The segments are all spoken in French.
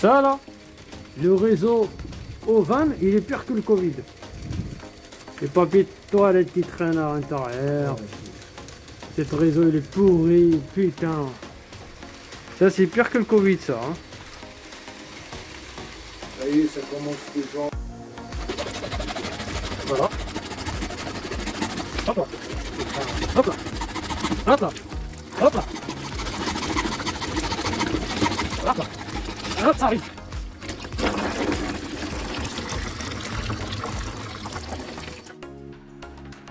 Ça là, le réseau au van, il est pire que le Covid. Les papiers de toilette qui traînent à l'intérieur. Cet réseau il est pourri, putain. Ça c'est pire que le Covid ça. Hein. Ça y est, ça commence déjà. Voilà. Hop là. Hop là. Hop là. Hop là. Hop là. Ça arrive.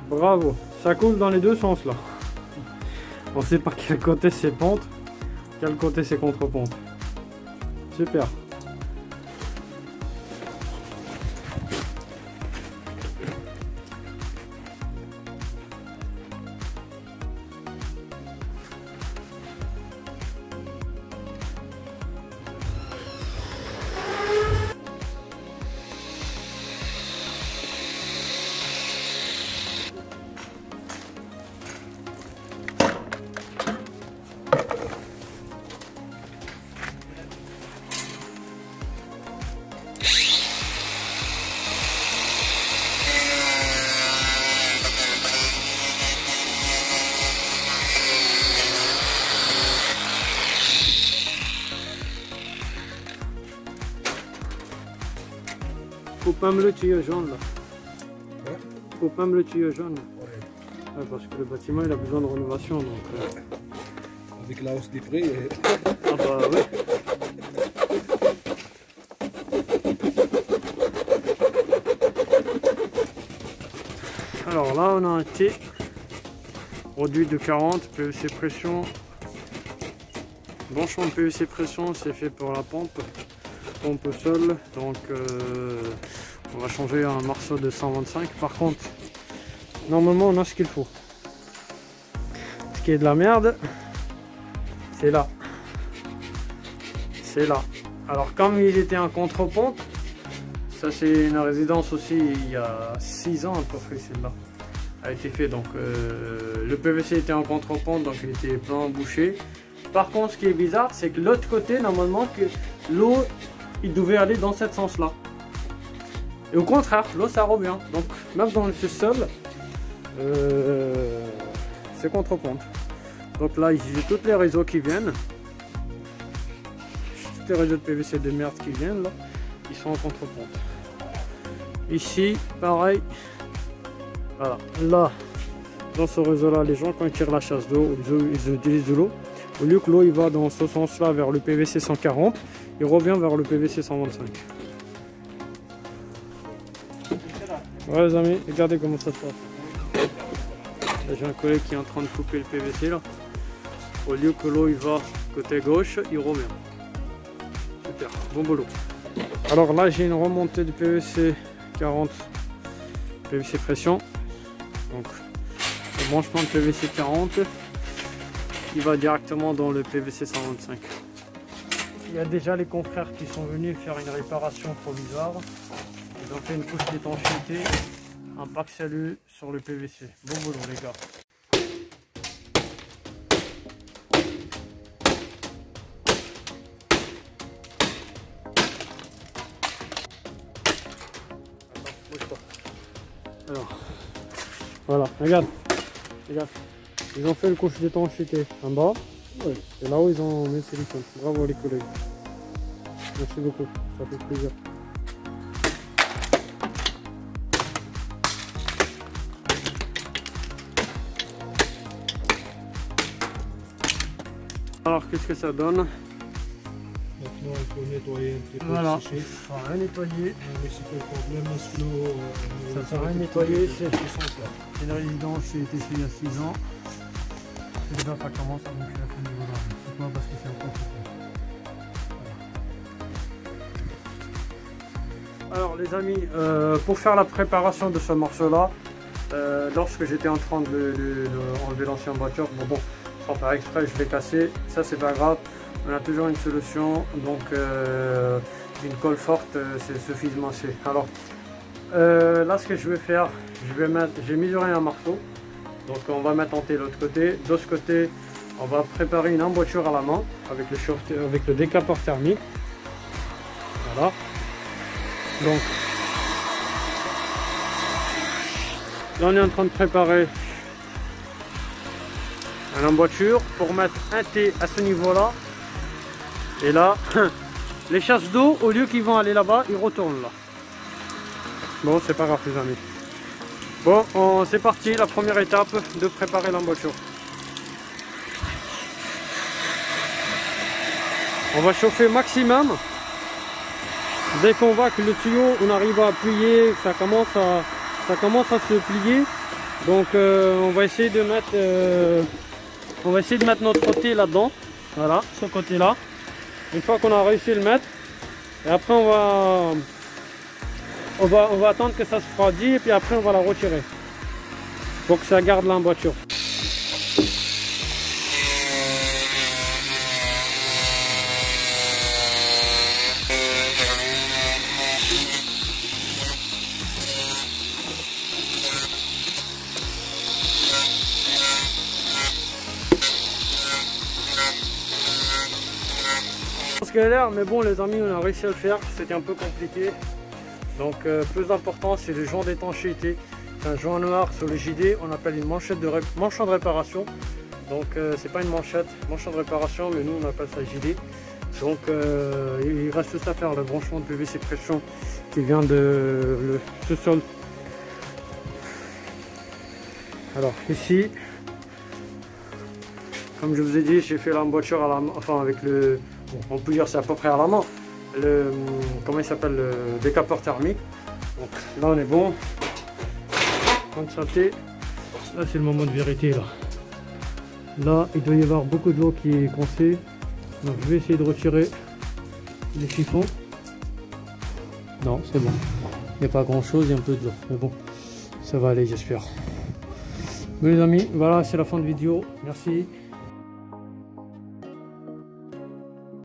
Bravo. Ça coule dans les deux sens là. On sait pas quel côté c'est pente, quel côté c'est contre-pente. Super. Coupe même le tuyau jaune là. Hein Coupe même le tuyau jaune. Ouais. Ouais, parce que le bâtiment il a besoin de rénovation donc. euh, Avec la hausse des prix, euh, Ah bah ouais. Alors là on a un T produit de 40 PVC pression. Branchement de PVC pression c'est fait pour la pompe, pompe au sol. Donc euh, on va changer un morceau de 125. Par contre normalement on a ce qu'il faut. Ce qui est de la merde, c'est là. C'est là. Alors comme il était en contre-pompe, ça c'est une résidence aussi il y a 6 ans à peu celle-là a été fait. Donc euh, le PVC était en contre-pompe donc il était plein bouché. Par contre ce qui est bizarre c'est que l'autre côté normalement que l'eau il devait aller dans ce sens là. Et au contraire l'eau ça revient. Donc même dans le sol euh, c'est contre-pompe. Donc là, j'ai tous les réseaux qui viennent. Tous les réseaux de PVC de merde qui viennent là. Ils sont en contre-pompe. Ici, pareil. Voilà. Là, dans ce réseau-là, les gens, quand ils tirent la chasse d'eau, ils, ils utilisent de l'eau. Au lieu que l'eau il va dans ce sens-là vers le PVC 140, il revient vers le PVC 125. Ouais les amis, regardez comment ça se passe. J'ai un collègue qui est en train de couper le PVC là. Au lieu que l'eau il va côté gauche, il revient. Super, bon boulot. Alors là j'ai une remontée du PVC 40, PVC pression. Donc le branchement de PVC 40 qui va directement dans le PVC 125. Il y a déjà les confrères qui sont venus faire une réparation provisoire. Ils ont fait une couche d'étanchéité, un pack salut sur le PVC. Bon boulot les gars. Alors, voilà, regarde, regarde. Ils ont fait une couche d'étanchéité en bas. Et là où ils ont mis le silicone. Bravo les collègues. Merci beaucoup, ça fait plaisir. Alors qu'est-ce que ça donne maintenant il faut nettoyer un petit peu, Voilà. sécher. Ça va rien nettoyer. Euh, Mais c'est pas le problème, parce que euh, Ça on sert à rien nettoyer, c'est- là. C'est une résidence qui a été faite il y a 6 ans. Et déjà ça commence à monter à ce niveau-là. C'est pas parce que c'est un contre Alors les amis, euh, pour faire la préparation de ce morceau-là, euh, lorsque j'étais en train de, de- de enlever l'ancienne voiture, bon bon, sans faire exprès, je l'ai cassé, ça c'est pas grave, on a toujours une solution, donc euh, une colle forte, euh, c'est suffisamment assez. Alors euh, là ce que je vais faire, je vais mettre, j'ai mesuré un marteau, donc on va mettre en l'autre côté, de ce côté on va préparer une embouchure à la main avec le, chauffe- avec le décapeur thermique. Voilà. Donc, là on est en train de préparer un emboîture pour mettre un T à ce niveau-là. Et là, les chasses d'eau, au lieu qu'ils vont aller là-bas, ils retournent là. Bon, c'est pas grave les amis. Bon, c'est parti, la première étape de préparer l'emboîture. On va chauffer maximum. Dès qu'on voit que le tuyau, on arrive à appuyer, ça commence à, ça commence à se plier. Donc euh, on va essayer de mettre, euh, on va essayer de mettre notre côté là-dedans. Voilà, ce côté-là. Une fois qu'on a réussi à le mettre, et après on va, on va, attendre que ça se refroidisse et puis après on va la retirer pour que ça garde l'emboîture. Galère mais bon les amis on a réussi à le faire. C'était un peu compliqué. Donc euh, plus important c'est le joint d'étanchéité. C'est un joint noir sur le JD on appelle une manchette de manchon de réparation. Donc euh, c'est pas une manchette manchon de réparation mais nous on appelle ça JD donc euh, il reste tout à faire le branchement de PVC pression qui vient de ce sol. Alors ici comme je vous ai dit j'ai fait la enfin avec le on peut dire c'est à peu près à la main. Le, comment il s'appelle le décapeur thermique. Donc là on est bon. santé. Là c'est le moment de vérité là. Là il doit y avoir beaucoup de l'eau qui est coincée. Donc je vais essayer de retirer les chiffons. Non c'est bon. Il n'y a pas grand chose, il y a un peu de l'eau. Mais bon, ça va aller j'espère. les amis, voilà c'est la fin de vidéo. Merci.